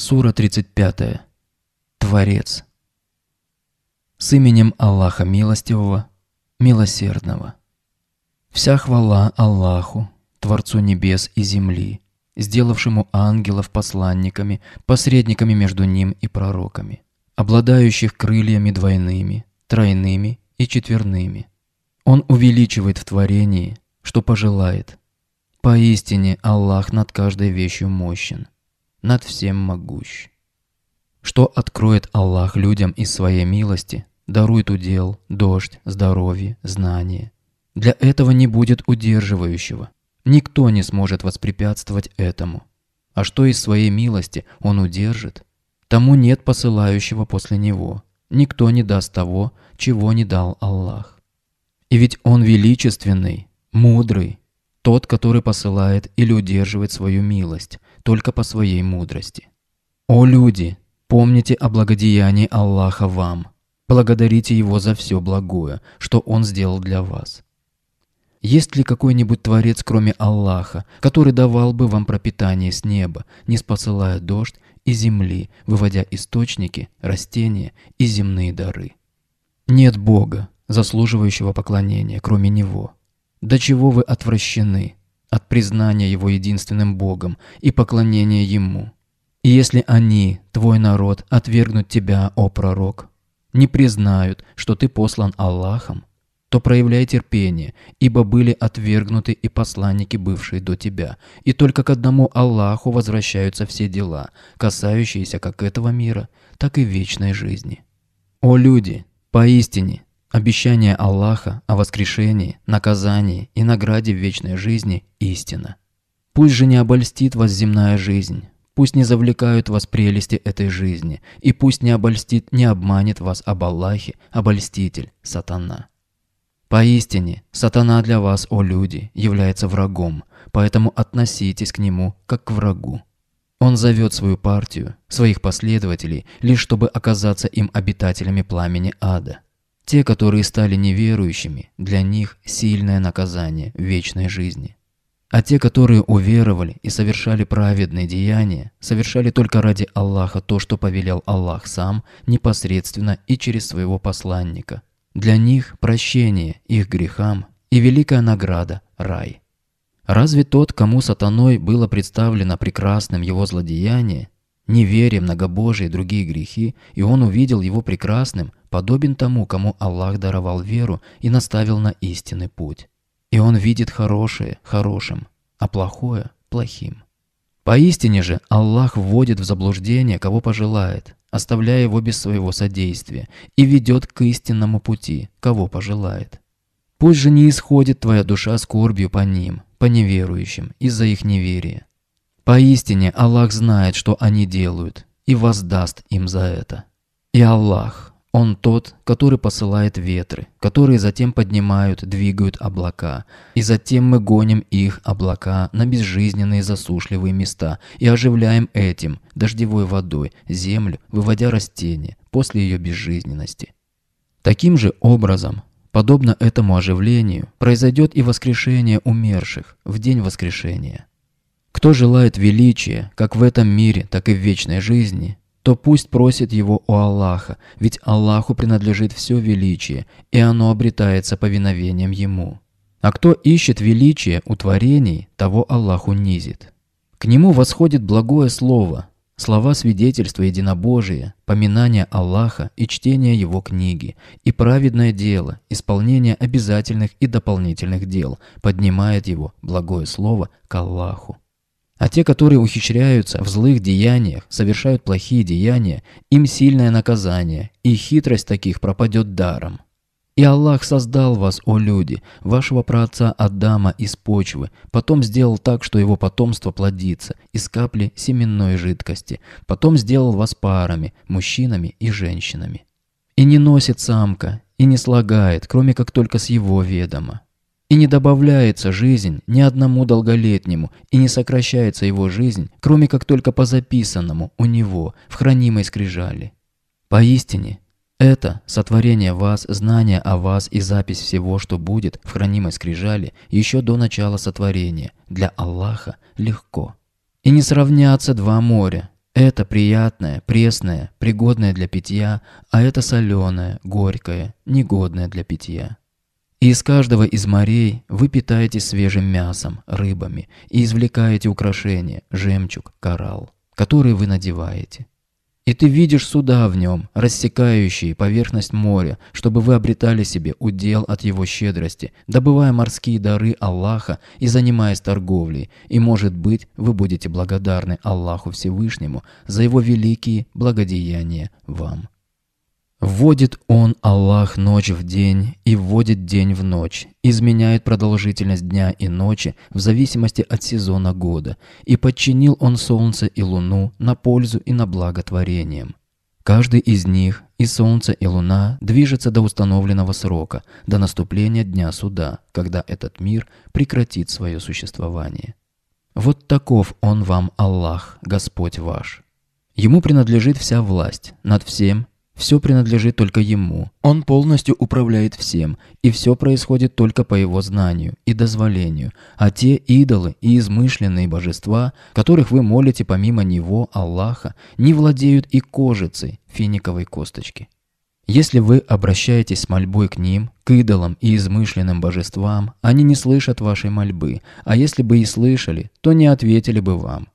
Сура 35. Творец. С именем Аллаха Милостивого, Милосердного. Вся хвала Аллаху, Творцу небес и земли, сделавшему ангелов посланниками, посредниками между ним и пророками, обладающих крыльями двойными, тройными и четверными. Он увеличивает в творении, что пожелает. Поистине Аллах над каждой вещью мощен над всем могущ. Что откроет Аллах людям из своей милости, дарует удел, дождь, здоровье, знание. Для этого не будет удерживающего. Никто не сможет воспрепятствовать этому. А что из своей милости он удержит, тому нет посылающего после него. Никто не даст того, чего не дал Аллах. И ведь Он величественный, мудрый, тот, который посылает или удерживает свою милость, только по своей мудрости. О люди, помните о благодеянии Аллаха вам. Благодарите Его за все благое, что Он сделал для вас. Есть ли какой-нибудь Творец, кроме Аллаха, который давал бы вам пропитание с неба, не спосылая дождь и земли, выводя источники, растения и земные дары? Нет Бога, заслуживающего поклонения, кроме Него. До чего вы отвращены, от признания Его единственным Богом и поклонения Ему. И если они, твой народ, отвергнут тебя, о пророк, не признают, что ты послан Аллахом, то проявляй терпение, ибо были отвергнуты и посланники, бывшие до тебя, и только к одному Аллаху возвращаются все дела, касающиеся как этого мира, так и вечной жизни. О люди, поистине, Обещание Аллаха о воскрешении, наказании и награде в вечной жизни – истина. Пусть же не обольстит вас земная жизнь, пусть не завлекают вас прелести этой жизни, и пусть не обольстит, не обманет вас об Аллахе, обольститель, сатана. Поистине, сатана для вас, о люди, является врагом, поэтому относитесь к нему как к врагу. Он зовет свою партию, своих последователей, лишь чтобы оказаться им обитателями пламени ада – те, которые стали неверующими, для них сильное наказание вечной жизни. А те, которые уверовали и совершали праведные деяния, совершали только ради Аллаха то, что повелел Аллах сам, непосредственно и через своего посланника. Для них прощение их грехам и великая награда – рай. Разве тот, кому сатаной было представлено прекрасным его злодеяние, неверие, многобожие и другие грехи, и он увидел его прекрасным, подобен тому, кому Аллах даровал веру и наставил на истинный путь. И он видит хорошее хорошим, а плохое плохим. Поистине же Аллах вводит в заблуждение, кого пожелает, оставляя его без своего содействия, и ведет к истинному пути, кого пожелает. Пусть же не исходит твоя душа скорбью по ним, по неверующим, из-за их неверия. Поистине Аллах знает, что они делают, и воздаст им за это. И Аллах, Он тот, который посылает ветры, которые затем поднимают, двигают облака, и затем мы гоним их, облака, на безжизненные засушливые места и оживляем этим, дождевой водой, землю, выводя растения после ее безжизненности. Таким же образом, подобно этому оживлению, произойдет и воскрешение умерших в день воскрешения. Кто желает величия, как в этом мире, так и в вечной жизни, то пусть просит его у Аллаха, ведь Аллаху принадлежит все величие, и оно обретается повиновением Ему. А кто ищет величие у творений, того Аллах унизит. К Нему восходит благое слово, слова свидетельства единобожия, поминания Аллаха и чтение Его книги, и праведное дело, исполнение обязательных и дополнительных дел, поднимает Его, благое слово, к Аллаху. А те, которые ухищряются в злых деяниях, совершают плохие деяния, им сильное наказание, и хитрость таких пропадет даром. И Аллах создал вас, о люди, вашего праотца Адама из почвы, потом сделал так, что его потомство плодится, из капли семенной жидкости, потом сделал вас парами, мужчинами и женщинами. И не носит самка, и не слагает, кроме как только с его ведома. И не добавляется жизнь ни одному долголетнему, и не сокращается его жизнь, кроме как только по записанному у него в хранимой скрижали. Поистине, это сотворение вас, знание о вас и запись всего, что будет в хранимой скрижали еще до начала сотворения, для Аллаха легко. И не сравнятся два моря, Это приятное, пресное, пригодное для питья, а это соленое, горькое, негодное для питья. И из каждого из морей вы питаетесь свежим мясом, рыбами и извлекаете украшения, жемчуг, коралл, которые вы надеваете. И ты видишь суда в нем, рассекающие поверхность моря, чтобы вы обретали себе удел от его щедрости, добывая морские дары Аллаха и занимаясь торговлей, и, может быть, вы будете благодарны Аллаху Всевышнему за его великие благодеяния вам. Вводит он, Аллах, ночь в день и вводит день в ночь, изменяет продолжительность дня и ночи в зависимости от сезона года, и подчинил он солнце и луну на пользу и на благотворением. Каждый из них, и солнце, и луна, движется до установленного срока, до наступления дня суда, когда этот мир прекратит свое существование. Вот таков он вам, Аллах, Господь ваш. Ему принадлежит вся власть над всем все принадлежит только ему. Он полностью управляет всем, и все происходит только по его знанию и дозволению. А те идолы и измышленные божества, которых вы молите помимо него, Аллаха, не владеют и кожицей финиковой косточки. Если вы обращаетесь с мольбой к ним, к идолам и измышленным божествам, они не слышат вашей мольбы, а если бы и слышали, то не ответили бы вам.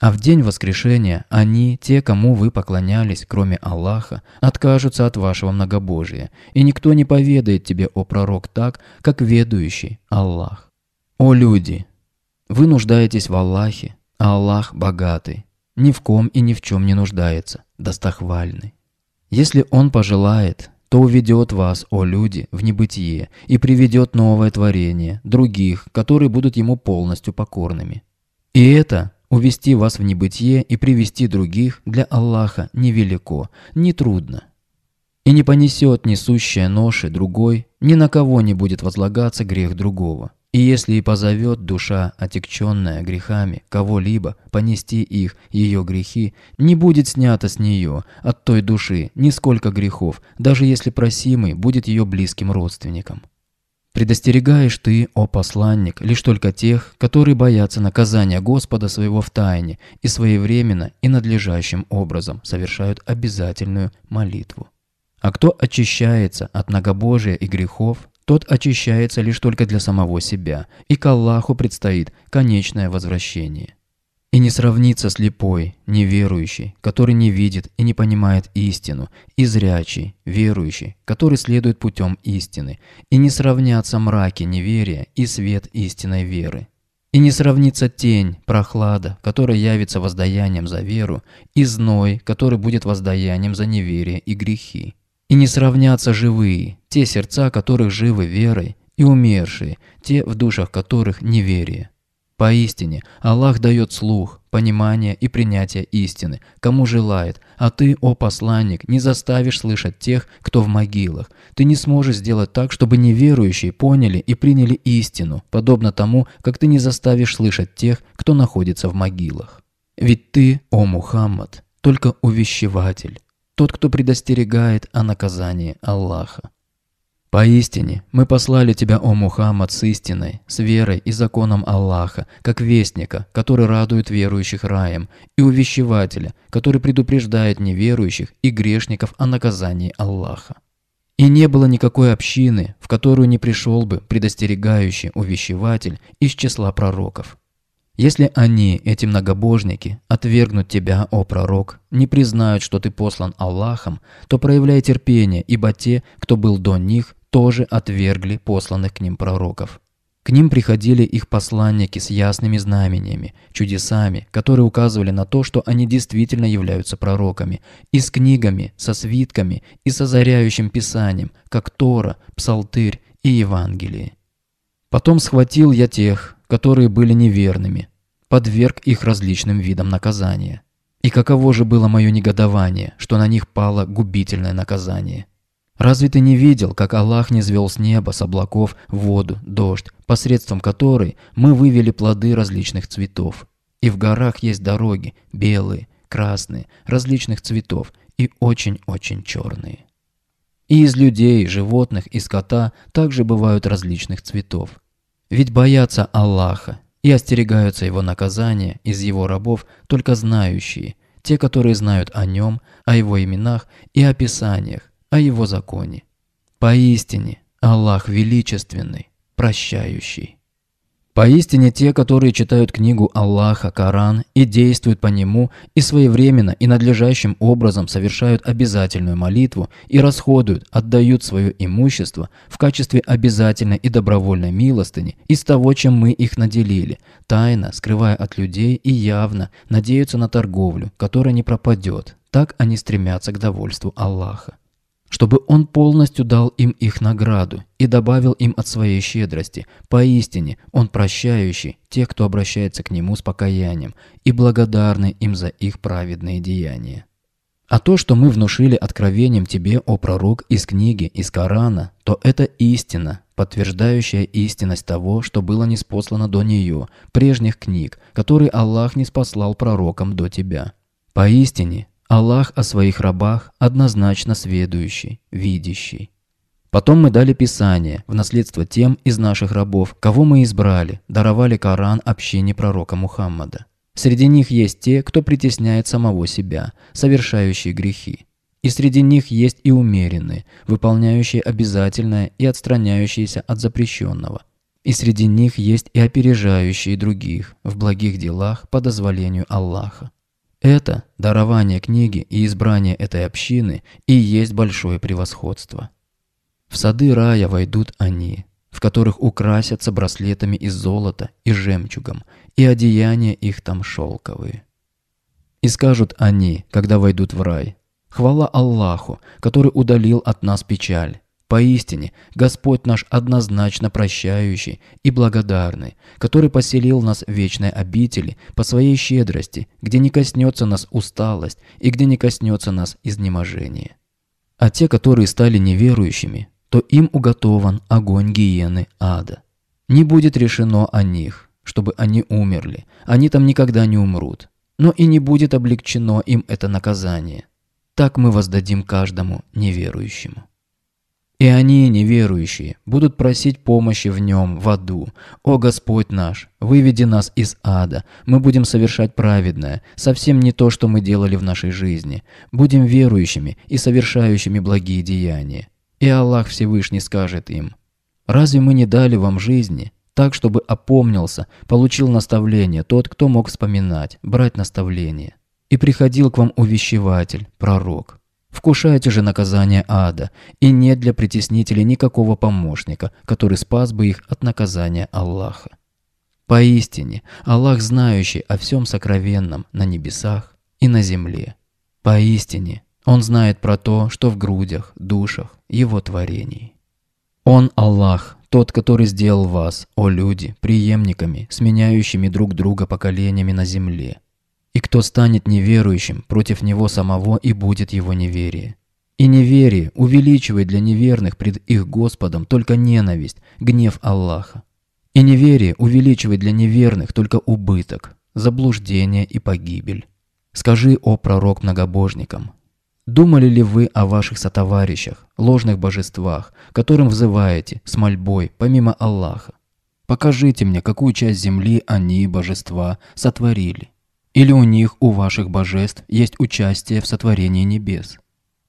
А в день воскрешения они, те, кому вы поклонялись, кроме Аллаха, откажутся от вашего многобожия, и никто не поведает тебе, о пророк, так, как ведущий Аллах. О люди! Вы нуждаетесь в Аллахе, а Аллах богатый, ни в ком и ни в чем не нуждается, достохвальный. Если Он пожелает, то уведет вас, о люди, в небытие и приведет новое творение, других, которые будут Ему полностью покорными. И это Увести вас в небытие и привести других для Аллаха невелико, не трудно. И не понесет несущая ноши другой, ни на кого не будет возлагаться грех другого. И если и позовет душа, отекченная грехами, кого-либо понести их, ее грехи, не будет снято с нее, от той души, нисколько грехов, даже если просимый будет ее близким родственником. Предостерегаешь ты, о посланник, лишь только тех, которые боятся наказания Господа своего в тайне и своевременно и надлежащим образом совершают обязательную молитву. А кто очищается от многобожия и грехов, тот очищается лишь только для самого себя, и к Аллаху предстоит конечное возвращение. И не сравнится слепой, неверующий, который не видит и не понимает истину, и зрячий, верующий, который следует путем истины, и не сравнятся мраки неверия и свет истинной веры. И не сравнится тень, прохлада, которая явится воздаянием за веру, и зной, который будет воздаянием за неверие и грехи. И не сравнятся живые, те сердца, которых живы верой, и умершие, те, в душах которых неверие. Поистине, Аллах дает слух, понимание и принятие истины, кому желает, а ты, о посланник, не заставишь слышать тех, кто в могилах. Ты не сможешь сделать так, чтобы неверующие поняли и приняли истину, подобно тому, как ты не заставишь слышать тех, кто находится в могилах. Ведь ты, о Мухаммад, только увещеватель, тот, кто предостерегает о наказании Аллаха. Поистине, мы послали тебя, о Мухаммад, с истиной, с верой и законом Аллаха, как вестника, который радует верующих раем, и увещевателя, который предупреждает неверующих и грешников о наказании Аллаха. И не было никакой общины, в которую не пришел бы предостерегающий увещеватель из числа пророков. Если они, эти многобожники, отвергнут тебя, о пророк, не признают, что ты послан Аллахом, то проявляй терпение, ибо те, кто был до них, тоже отвергли посланных к ним пророков. К ним приходили их посланники с ясными знамениями, чудесами, которые указывали на то, что они действительно являются пророками, и с книгами, со свитками и с озаряющим писанием, как Тора, Псалтырь и Евангелие. Потом схватил я тех, которые были неверными, подверг их различным видам наказания. И каково же было мое негодование, что на них пало губительное наказание. Разве ты не видел, как Аллах не звел с неба, с облаков, воду, дождь, посредством которой мы вывели плоды различных цветов? И в горах есть дороги, белые, красные, различных цветов и очень-очень черные. И из людей, животных и скота также бывают различных цветов. Ведь боятся Аллаха и остерегаются Его наказания из Его рабов только знающие, те, которые знают о нем, о его именах и описаниях, о его законе. Поистине, Аллах величественный, прощающий. Поистине те, которые читают книгу Аллаха, Коран и действуют по нему, и своевременно и надлежащим образом совершают обязательную молитву и расходуют, отдают свое имущество в качестве обязательной и добровольной милостыни из того, чем мы их наделили, тайно, скрывая от людей и явно надеются на торговлю, которая не пропадет. Так они стремятся к довольству Аллаха чтобы Он полностью дал им их награду и добавил им от своей щедрости. Поистине, Он прощающий тех, кто обращается к Нему с покаянием, и благодарный им за их праведные деяния. А то, что мы внушили откровением тебе, о пророк, из книги, из Корана, то это истина, подтверждающая истинность того, что было неспослано до нее, прежних книг, которые Аллах не спаслал пророкам до тебя. Поистине, Аллах о своих рабах однозначно сведущий, видящий. Потом мы дали Писание в наследство тем из наших рабов, кого мы избрали, даровали Коран общине пророка Мухаммада. Среди них есть те, кто притесняет самого себя, совершающие грехи. И среди них есть и умеренные, выполняющие обязательное и отстраняющиеся от запрещенного. И среди них есть и опережающие других в благих делах по дозволению Аллаха. Это, дарование книги и избрание этой общины, и есть большое превосходство. В сады рая войдут они, в которых украсятся браслетами из золота и жемчугом, и одеяния их там шелковые. И скажут они, когда войдут в рай, «Хвала Аллаху, который удалил от нас печаль, Поистине, Господь наш однозначно прощающий и благодарный, который поселил нас в вечной обители по своей щедрости, где не коснется нас усталость и где не коснется нас изнеможение. А те, которые стали неверующими, то им уготован огонь гиены ада. Не будет решено о них, чтобы они умерли, они там никогда не умрут, но и не будет облегчено им это наказание. Так мы воздадим каждому неверующему. И они, неверующие, будут просить помощи в нем, в аду. «О Господь наш, выведи нас из ада, мы будем совершать праведное, совсем не то, что мы делали в нашей жизни. Будем верующими и совершающими благие деяния». И Аллах Всевышний скажет им, «Разве мы не дали вам жизни, так, чтобы опомнился, получил наставление тот, кто мог вспоминать, брать наставление? И приходил к вам увещеватель, пророк, Вкушайте же наказание ада, и нет для притеснителей никакого помощника, который спас бы их от наказания Аллаха. Поистине, Аллах знающий о всем сокровенном на небесах и на земле. Поистине, Он знает про то, что в грудях, душах Его творений. Он Аллах, тот, который сделал вас, о люди, преемниками, сменяющими друг друга поколениями на земле, и кто станет неверующим, против него самого и будет его неверие. И неверие увеличивает для неверных пред их Господом только ненависть, гнев Аллаха. И неверие увеличивает для неверных только убыток, заблуждение и погибель. Скажи, о пророк многобожникам, думали ли вы о ваших сотоварищах, ложных божествах, которым взываете с мольбой помимо Аллаха? Покажите мне, какую часть земли они, божества, сотворили. Или у них, у ваших божеств, есть участие в сотворении небес?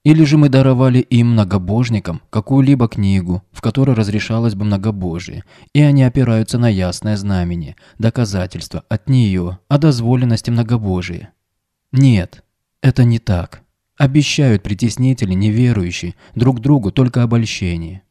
Или же мы даровали им, многобожникам, какую-либо книгу, в которой разрешалось бы многобожие, и они опираются на ясное знамение, доказательство от нее о дозволенности многобожия? Нет, это не так. Обещают притеснители, неверующие, друг другу только обольщение.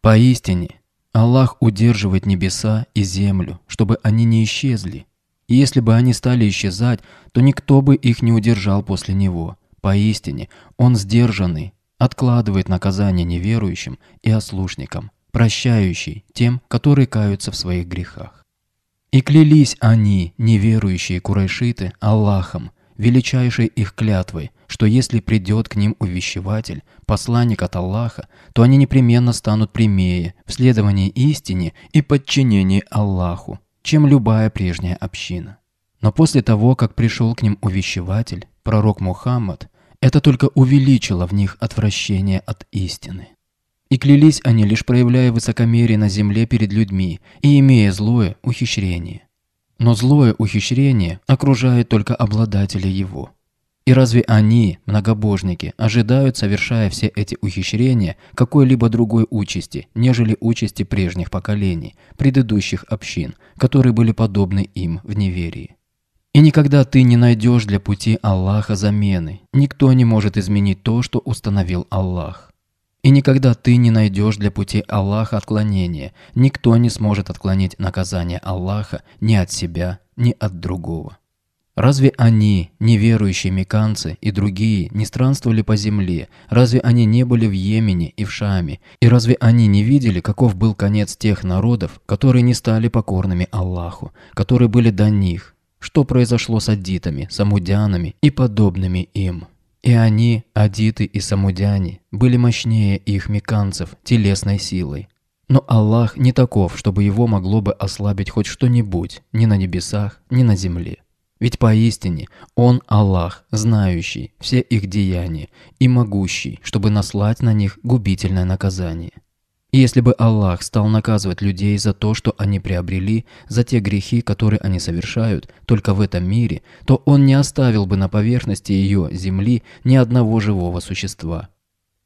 Поистине, Аллах удерживает небеса и землю, чтобы они не исчезли, и если бы они стали исчезать, то никто бы их не удержал после него. Поистине, он сдержанный, откладывает наказание неверующим и ослушникам, прощающий тем, которые каются в своих грехах. И клялись они, неверующие курайшиты, Аллахом, величайшей их клятвой, что если придет к ним увещеватель, посланник от Аллаха, то они непременно станут прямее в следовании истине и подчинении Аллаху, чем любая прежняя община. Но после того, как пришел к ним увещеватель, пророк Мухаммад, это только увеличило в них отвращение от истины. И клялись они, лишь проявляя высокомерие на земле перед людьми и имея злое ухищрение. Но злое ухищрение окружает только обладателя его. И разве они, многобожники, ожидают, совершая все эти ухищрения, какой-либо другой участи, нежели участи прежних поколений, предыдущих общин, которые были подобны им в неверии? И никогда ты не найдешь для пути Аллаха замены. Никто не может изменить то, что установил Аллах. И никогда ты не найдешь для пути Аллаха отклонения. Никто не сможет отклонить наказание Аллаха ни от себя, ни от другого. Разве они, неверующие меканцы и другие, не странствовали по земле? Разве они не были в Йемене и в Шаме? И разве они не видели, каков был конец тех народов, которые не стали покорными Аллаху, которые были до них? Что произошло с адитами, самудянами и подобными им? И они, адиты и самудяне, были мощнее их меканцев телесной силой. Но Аллах не таков, чтобы его могло бы ослабить хоть что-нибудь ни на небесах, ни на земле. Ведь поистине Он Аллах, знающий все их деяния и могущий, чтобы наслать на них губительное наказание. И если бы Аллах стал наказывать людей за то, что они приобрели, за те грехи, которые они совершают, только в этом мире, то Он не оставил бы на поверхности ее земли ни одного живого существа.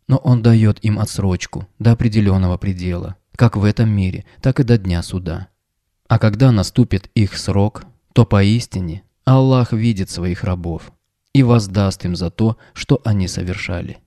Но Он дает им отсрочку до определенного предела, как в этом мире, так и до дня суда. А когда наступит их срок, то поистине Аллах видит своих рабов и воздаст им за то, что они совершали.